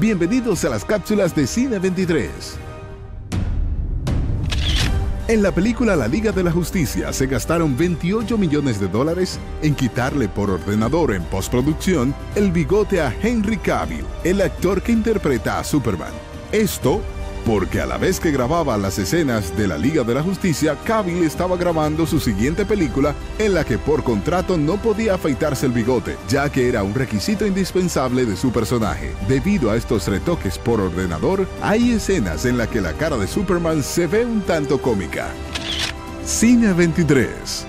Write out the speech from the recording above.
Bienvenidos a las cápsulas de Cine 23. En la película La Liga de la Justicia se gastaron 28 millones de dólares en quitarle por ordenador en postproducción el bigote a Henry Cavill, el actor que interpreta a Superman. Esto porque a la vez que grababa las escenas de la Liga de la Justicia, Cavill estaba grabando su siguiente película en la que por contrato no podía afeitarse el bigote, ya que era un requisito indispensable de su personaje. Debido a estos retoques por ordenador, hay escenas en las que la cara de Superman se ve un tanto cómica. Cine 23